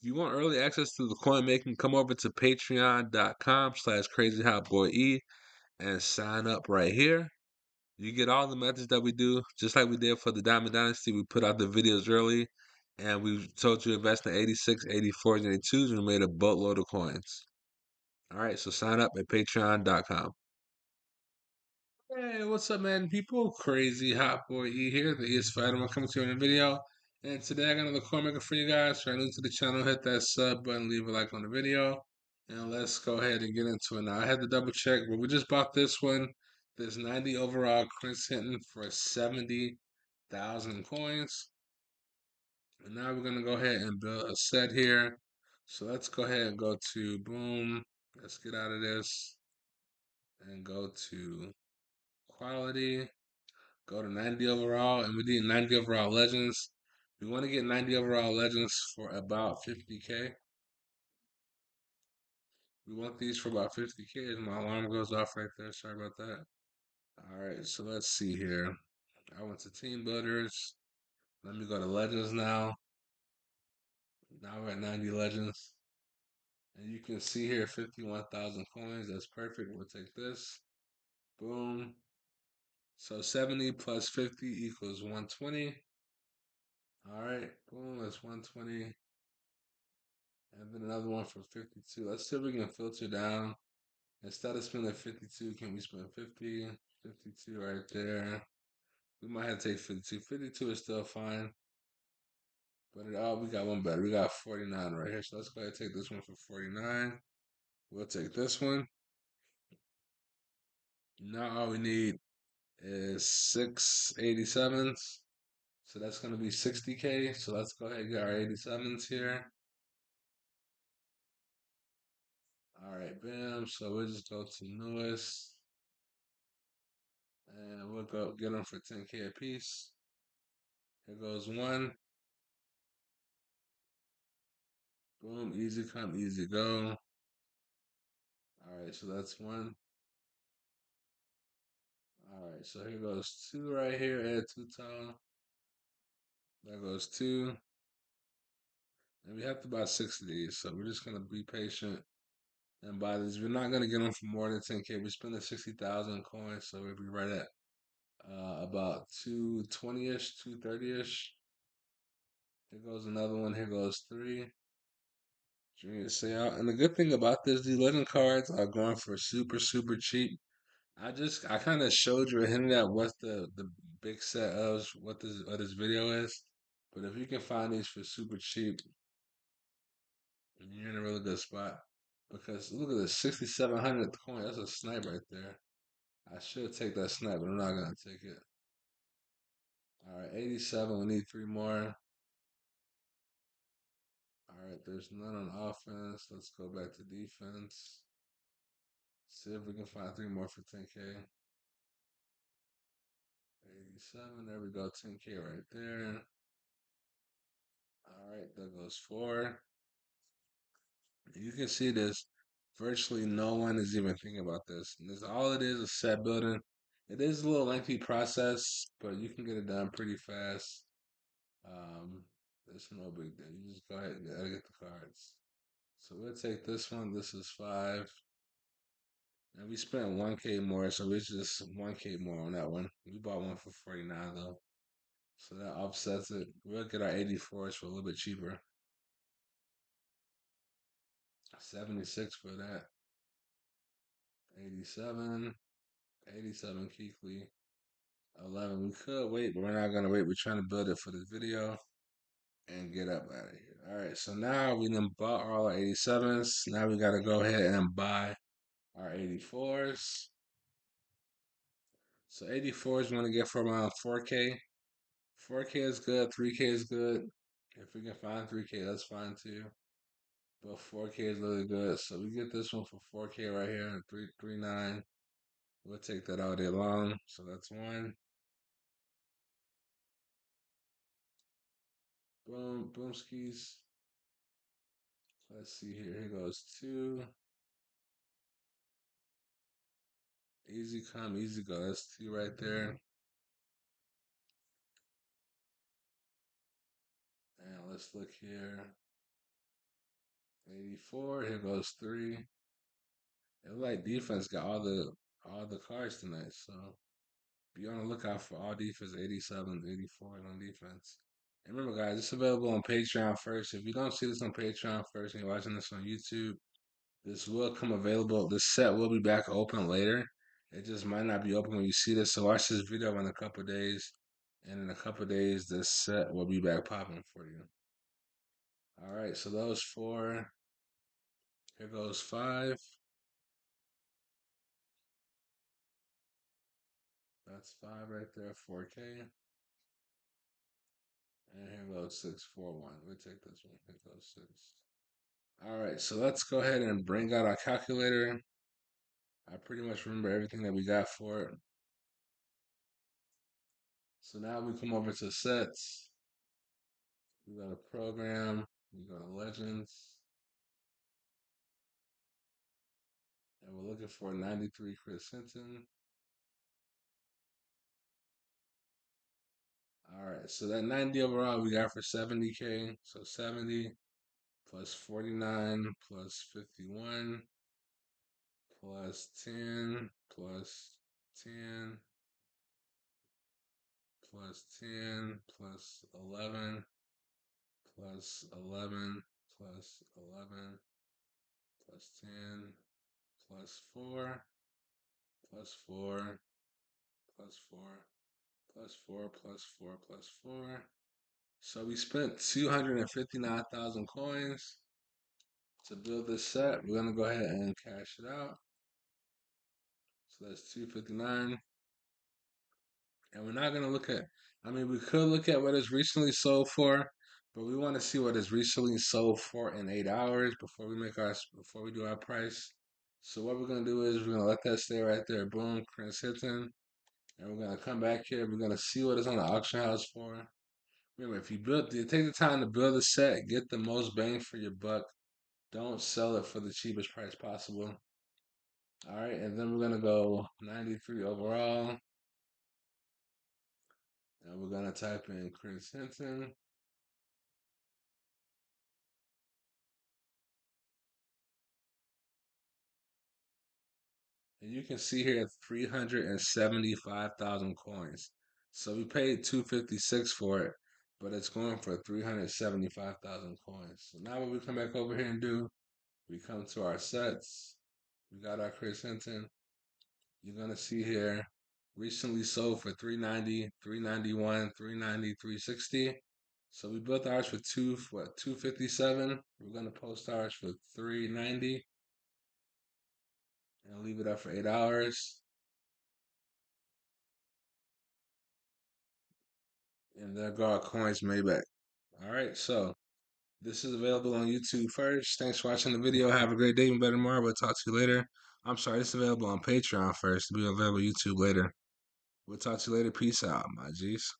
If you want early access to the coin making, come over to patreon.com slash crazyhotboye and sign up right here. You get all the methods that we do, just like we did for the Diamond Dynasty. We put out the videos early, and we told you to invest in 86, 84s, and 82s, and we made a boatload of coins. All right, so sign up at patreon.com. Hey, what's up, man? People, crazy hot boy E here, the ES Fighter. I'm coming to you in a video, and today I got another coin maker for you guys. If you're new to the channel, hit that sub button, leave a like on the video, and let's go ahead and get into it now. I had to double check, but we just bought this one. This 90 overall Chris Hinton for 70,000 coins. And now we're going to go ahead and build a set here. So let's go ahead and go to boom. Let's get out of this and go to quality. Go to 90 overall, and we need 90 overall legends. We want to get 90 overall legends for about 50k. We want these for about 50k. My alarm goes off right there. Sorry about that. All right, so let's see here. I went to team builders. Let me go to legends now. Now we're at 90 legends. And you can see here 51,000 coins. That's perfect. We'll take this. Boom. So 70 plus 50 equals 120. All right. Boom. That's 120. And then another one for 52. Let's see if we can filter down. Instead of spending 52, can we spend 50? 52 right there. We might have to take 52. 52 is still fine. But it, oh, we got one better. We got 49 right here. So let's go ahead and take this one for 49. We'll take this one. Now all we need is 687s. So that's going to be 60K. So let's go ahead and get our 87s here. All right, bam. So we'll just go to newest. And we'll go get them for 10K a piece. Here goes one. Boom, easy come, easy go. All right, so that's one. All right, so here goes two right here, add two tone. There goes two. And we have to buy six of these, so we're just gonna be patient and buy these. We're not gonna get them for more than 10k. We're spending 60,000 coins, so we'll be right at uh, about 220-ish, 230-ish. Here goes another one. Here goes three. Junior Seau. And the good thing about this, these legend cards are going for super, super cheap. I just I kind of showed you a hint at what the the big set of what this what this video is. But if you can find these for super cheap, you're in a really good spot. Because look at this, 6700 coin. That's a snipe right there. I should take that snipe, but I'm not gonna take it. All right, 87. We need three more. All right, there's none on offense. Let's go back to defense. See if we can find three more for 10K. 87, there we go, 10K right there. All right, there goes four. You can see this. Virtually no one is even thinking about this. And this all it is is set building. It is a little lengthy process, but you can get it done pretty fast. Um, it's no big deal. You just go ahead and get the cards. So we'll take this one. This is five. And we spent 1K more, so it's just 1K more on that one. We bought one for 49 though. So that offsets it. We'll get our 84s for a little bit cheaper. 76 for that. 87. 87 Kuechly. 11. We could wait, but we're not going to wait. We're trying to build it for this video and get up out of here. All right, so now we done bought all our 87s. Now we got to go ahead and buy our 84s. So 84s we want to get for around 4K. 4K is good, 3K is good. If we can find 3K, that's fine too. But 4K is really good. So we get this one for 4K right here, 339. We'll take that all day long. So that's one. Boom, boom skis. Let's see here. Here goes two. Easy come, easy go. That's two right there. And let's look here. 84. Here goes three. It like defense got all the all the cards tonight, so be on the lookout for all defense 87, 84 on defense. And remember, guys, it's available on Patreon first. If you don't see this on Patreon first and you're watching this on YouTube, this will come available. This set will be back open later. It just might not be open when you see this. So watch this video in a couple days. And in a couple days, this set will be back popping for you. All right, so those four. Here goes five. That's five right there, 4K. And here goes 641. We'll take this one. Here goes six. All right, so let's go ahead and bring out our calculator. I pretty much remember everything that we got for it. So now we come over to sets. We go to program. We go to legends. And we're looking for 93 Chris Hinton. All right, so that 90 overall we got for 70K. So 70 plus 49 plus 51 plus 10 plus 10 plus 10 plus 11 plus 11 plus 11 plus 10 plus 4 plus 4 plus 4 plus 4 plus 4 plus 4. So we spent 259,000 coins to build this set. We're going to go ahead and cash it out. So that's 259. And we're not going to look at, I mean, we could look at what it's recently sold for, but we want to see what it's recently sold for in eight hours before we make our, before we do our price. So what we're going to do is we're going to let that stay right there. Boom, Chris Hinton. And we're going to come back here. We're going to see what it's on the auction house for. Remember, if you build, you take the time to build a set, get the most bang for your buck. Don't sell it for the cheapest price possible. All right, and then we're gonna go 93 overall. We're gonna type in Chris Hinton. And you can see here 375,000 coins. So we paid 256 for it, but it's going for 375,000 coins. So now what we come back over here and do, we come to our sets. We got our Chris Hinton. You're gonna see here recently sold for 390, 391, 390, 360. So we built ours for two what 257. We're gonna post ours for 390 and leave it up for eight hours. And there go our coins made back. All right, so this is available on YouTube first. Thanks for watching the video. Have a great day and better tomorrow. We'll talk to you later. I'm sorry, it's available on Patreon first. It'll be available on YouTube later. We'll talk to you later. Peace out, my G's.